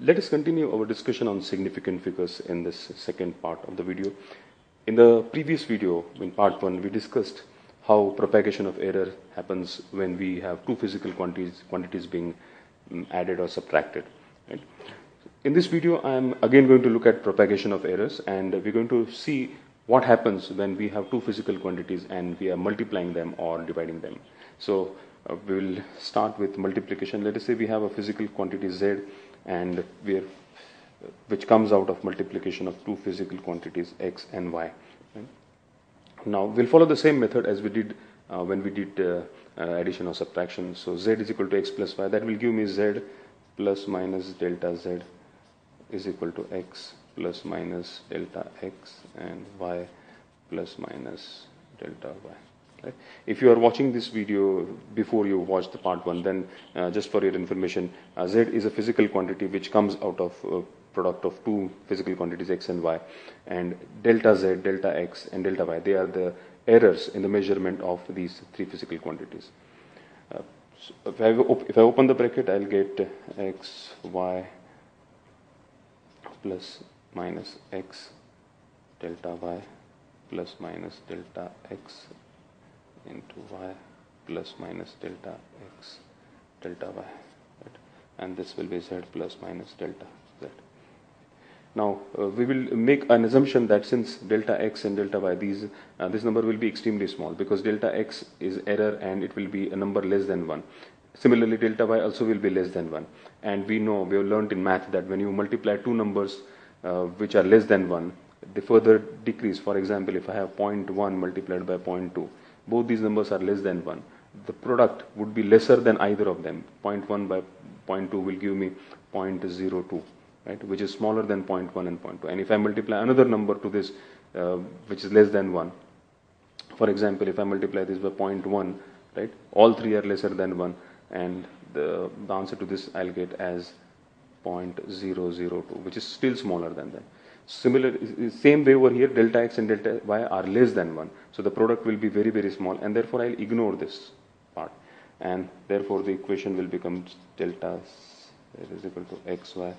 Let us continue our discussion on significant figures in this second part of the video. In the previous video, in part 1, we discussed how propagation of error happens when we have two physical quantities, quantities being um, added or subtracted. Right? In this video, I am again going to look at propagation of errors and we're going to see what happens when we have two physical quantities and we are multiplying them or dividing them. So uh, we will start with multiplication. Let us say we have a physical quantity z and we are, which comes out of multiplication of two physical quantities x and y. Now we'll follow the same method as we did uh, when we did uh, uh addition or subtraction. So z is equal to x plus y. That will give me z plus minus delta z is equal to x plus minus delta x and y plus minus delta y. Right? If you are watching this video before you watch the part one, then uh, just for your information, uh, Z is a physical quantity which comes out of uh, product of two physical quantities x and y, and delta Z, delta x, and delta y. They are the errors in the measurement of these three physical quantities. Uh, so if, I, if I open the bracket, I'll get x, y plus minus x delta y plus minus delta x into y plus minus delta x delta y right? and this will be z plus minus delta z. Now uh, we will make an assumption that since delta x and delta y these uh, this number will be extremely small because delta x is error and it will be a number less than 1. Similarly delta y also will be less than 1 and we know we have learned in math that when you multiply two numbers uh, which are less than 1 the further decrease for example if I have 0.1 multiplied by 0.2 both these numbers are less than 1 the product would be lesser than either of them. 0.1 by 0.2 will give me 0.02 right which is smaller than 0.1 and 0.2 and if I multiply another number to this uh, which is less than 1 for example if I multiply this by 0.1 right all three are lesser than 1 and the, the answer to this I'll get as 0.002 which is still smaller than that Similar, same way over here, delta x and delta y are less than 1. So the product will be very, very small and therefore I'll ignore this part. And therefore the equation will become delta is equal to xy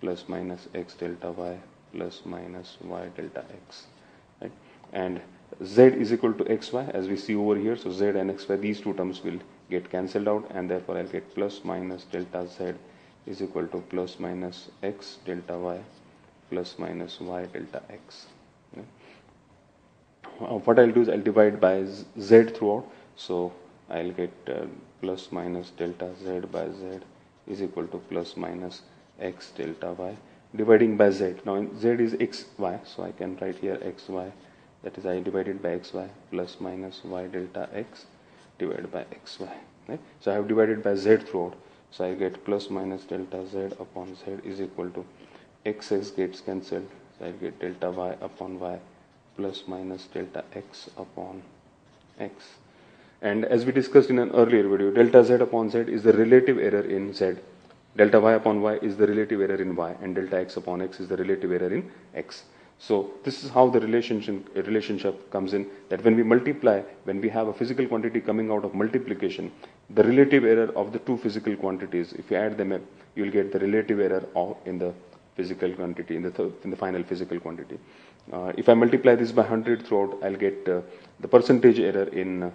plus minus x delta y plus minus y delta x. Right? And z is equal to xy as we see over here. So z and xy, these two terms will get cancelled out and therefore I'll get plus minus delta z is equal to plus minus x delta y plus minus y delta x. Uh, what I'll do is I'll divide by z throughout. So I'll get uh, plus minus delta z by z is equal to plus minus x delta y dividing by z. Now z is x y, so I can write here x y. That is I divided by x y plus minus y delta x divided by x y. Right? So I have divided by z throughout. So I get plus minus delta z upon z is equal to xx gets cancelled. So I'll get delta y upon y plus minus delta x upon x. And as we discussed in an earlier video delta z upon z is the relative error in z. Delta y upon y is the relative error in y and delta x upon x is the relative error in x. So this is how the relationship relationship comes in that when we multiply when we have a physical quantity coming out of multiplication the relative error of the two physical quantities if you add them up you'll get the relative error in the physical quantity in the th in the final physical quantity. Uh, if I multiply this by 100 throughout, I'll get uh, the percentage error in uh,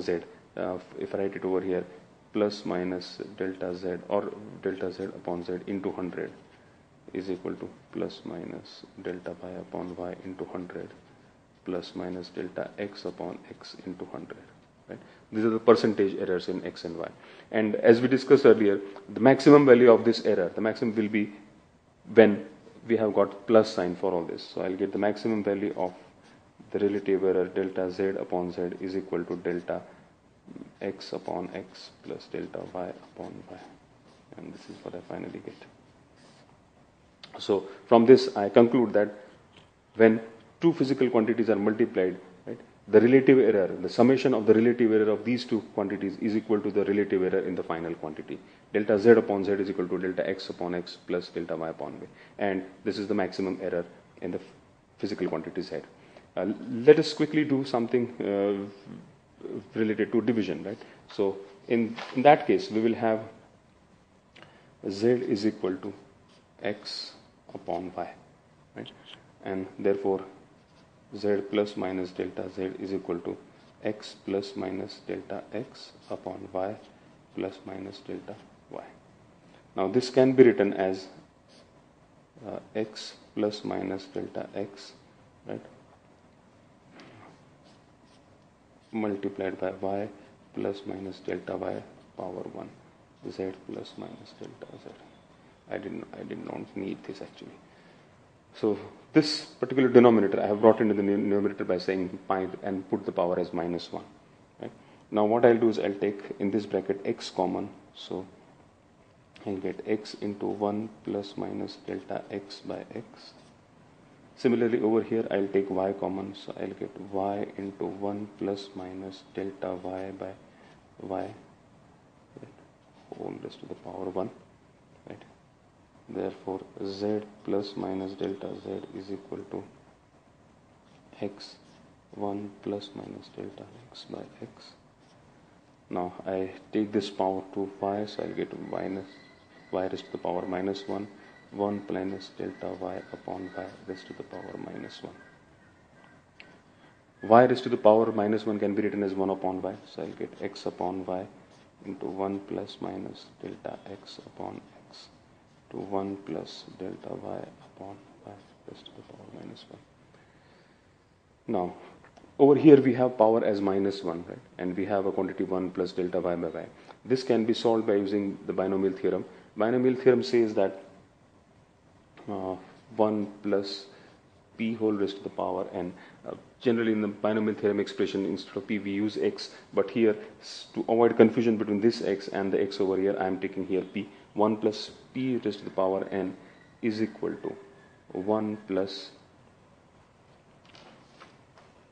z. Uh, if I write it over here, plus minus delta z or delta z upon z into 100 is equal to plus minus delta y upon y into 100 plus minus delta x upon x into 100. Right? These are the percentage errors in x and y. And as we discussed earlier, the maximum value of this error, the maximum will be when we have got plus sign for all this. So I'll get the maximum value of the relative error delta z upon z is equal to delta x upon x plus delta y upon y. And this is what I finally get. So from this I conclude that when two physical quantities are multiplied, the relative error, the summation of the relative error of these two quantities is equal to the relative error in the final quantity. Delta z upon z is equal to delta x upon x plus delta y upon y. And this is the maximum error in the physical quantity z. Uh, let us quickly do something uh, related to division, right? So in, in that case, we will have z is equal to x upon y right and therefore z plus minus delta z is equal to x plus minus delta x upon y plus minus delta y. Now this can be written as uh, x plus minus delta x right multiplied by y plus minus delta y power 1 z plus minus delta z. I didn't I did not need this actually. So this particular denominator I have brought into the numerator by saying pi and put the power as minus 1. Right? Now what I'll do is I'll take in this bracket x common. So I'll get x into 1 plus minus delta x by x. Similarly over here I'll take y common. So I'll get y into 1 plus minus delta y by y right? whole raised to the power 1 right therefore z plus minus delta z is equal to x 1 plus minus delta x by x. Now I take this power to y so I'll get minus y raised to the power minus 1 1 minus delta y upon y raised to the power minus 1 y raised to the power minus 1 can be written as 1 upon y so I'll get x upon y into 1 plus minus delta x upon to 1 plus delta y upon y raised to the power minus 1. Now, over here we have power as minus 1, right? And we have a quantity 1 plus delta y by y. This can be solved by using the binomial theorem. Binomial theorem says that uh, 1 plus p whole raised to the power n. Uh, generally in the binomial theorem expression instead of p we use x but here to avoid confusion between this x and the x over here I am taking here p 1 plus p raised to the power n is equal to 1 plus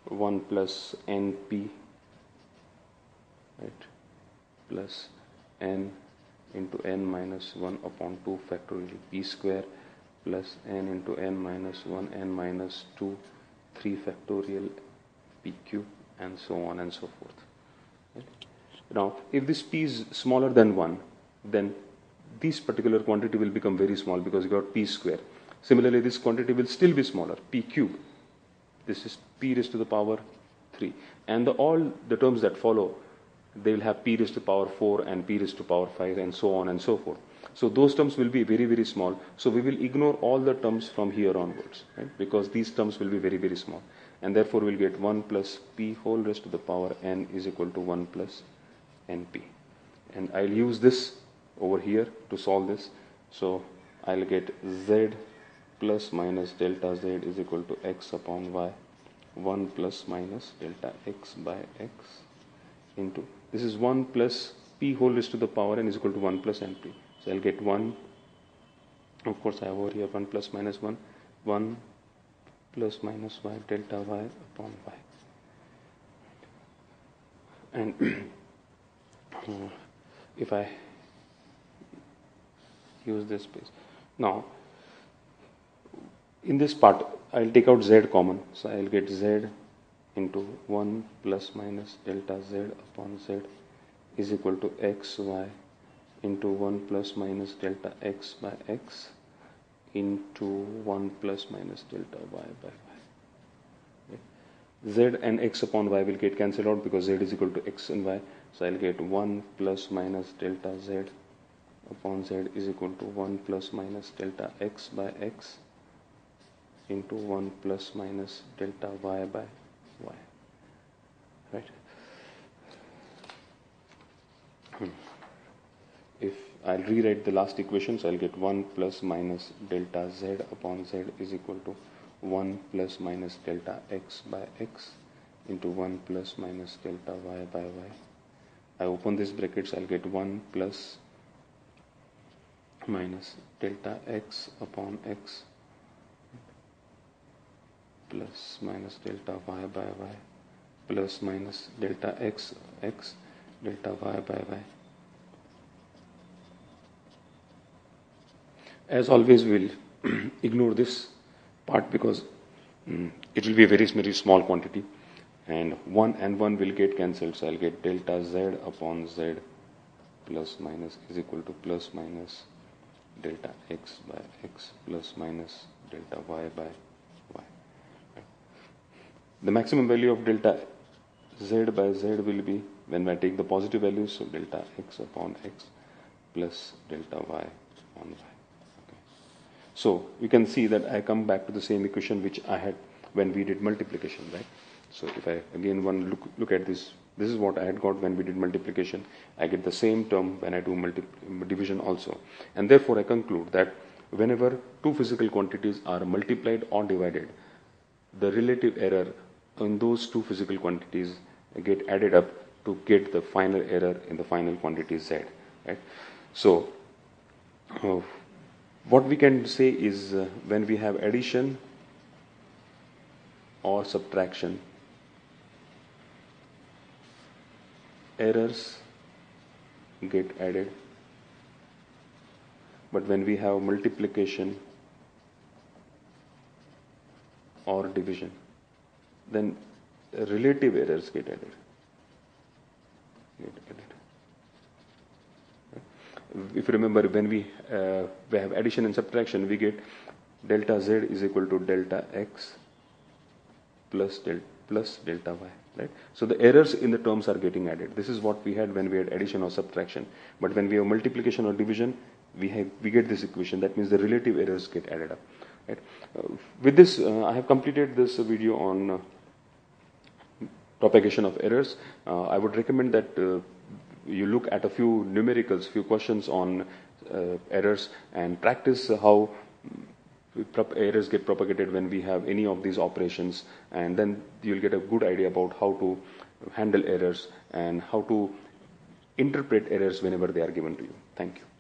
1 plus np right plus n into n minus 1 upon 2 factorial p square plus n into n minus 1 n minus 2 3 factorial p cube and so on and so forth right? now if this p is smaller than 1 then this particular quantity will become very small because you got p square. Similarly, this quantity will still be smaller, p cube. This is p raised to the power 3. And the, all the terms that follow, they will have p raised to the power 4 and p raised to the power 5 and so on and so forth. So those terms will be very, very small. So we will ignore all the terms from here onwards, right? Because these terms will be very, very small. And therefore we'll get 1 plus p whole raised to the power n is equal to 1 plus np. And I'll use this over here to solve this. So I'll get z plus minus delta z is equal to x upon y 1 plus minus delta x by x into this is 1 plus p whole raised to the power n is equal to 1 plus np. So I'll get 1 of course I have over here 1 plus minus 1 1 plus minus y delta y upon y and uh, if I use this space. Now, in this part, I'll take out z common. So I'll get z into 1 plus minus delta z upon z is equal to x y into 1 plus minus delta x by x into 1 plus minus delta y by y. z and x upon y will get cancelled out because z is equal to x and y. So I'll get 1 plus minus delta z upon z is equal to 1 plus minus delta x by x into 1 plus minus delta y by y right? Hmm. If I'll rewrite the last equation so I'll get 1 plus minus delta z upon z is equal to 1 plus minus delta x by x into 1 plus minus delta y by y. I open these brackets I'll get 1 plus minus delta x upon x plus minus delta y by y plus minus delta x x delta y by y. As always, we'll ignore this part because um, it will be a very, very small quantity and 1 and 1 will get cancelled. So I'll get delta z upon z plus minus is equal to plus minus delta x by x plus minus delta y by y. The maximum value of delta z by z will be when I take the positive values, so delta x upon x plus delta y on y. Okay. So you can see that I come back to the same equation which I had when we did multiplication, right? So if I again one look look at this, this is what I had got when we did multiplication. I get the same term when I do multi division also, and therefore I conclude that whenever two physical quantities are multiplied or divided, the relative error in those two physical quantities get added up to get the final error in the final quantity z. Right? So uh, what we can say is uh, when we have addition or subtraction errors get added. But when we have multiplication or division then relative errors get added. Get added. If you remember when we uh, we have addition and subtraction we get delta z is equal to delta x plus del plus delta y right? So the errors in the terms are getting added. This is what we had when we had addition or subtraction. But when we have multiplication or division we have we get this equation. That means the relative errors get added up right? Uh, with this uh, i have completed this video on uh, propagation of errors. Uh, i would recommend that uh, you look at a few numericals few questions on uh, errors and practice how errors get propagated when we have any of these operations and then you'll get a good idea about how to handle errors and how to interpret errors whenever they are given to you. Thank you.